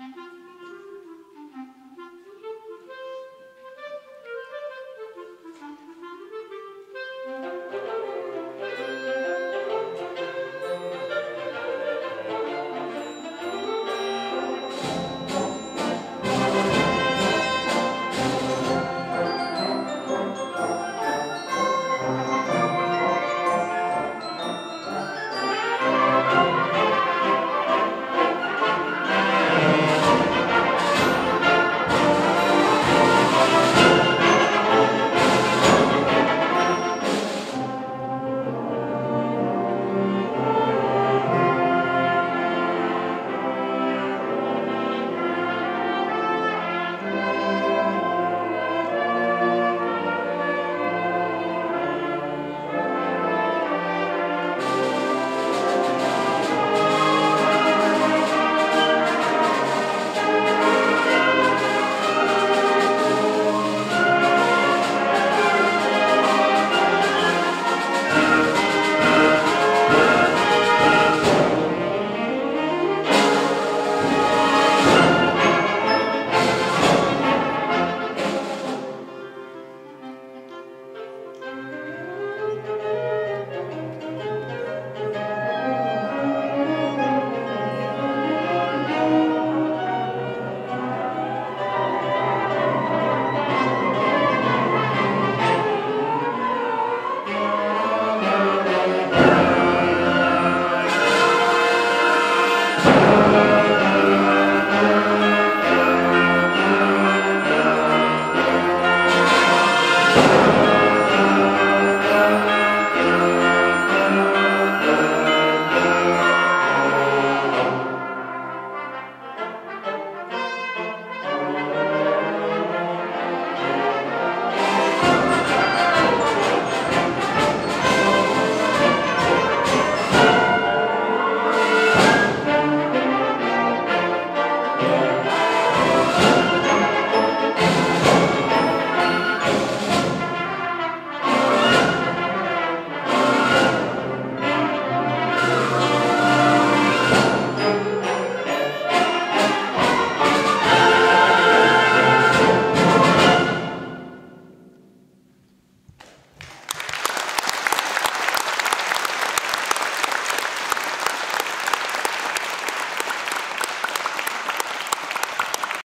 Mm-hmm.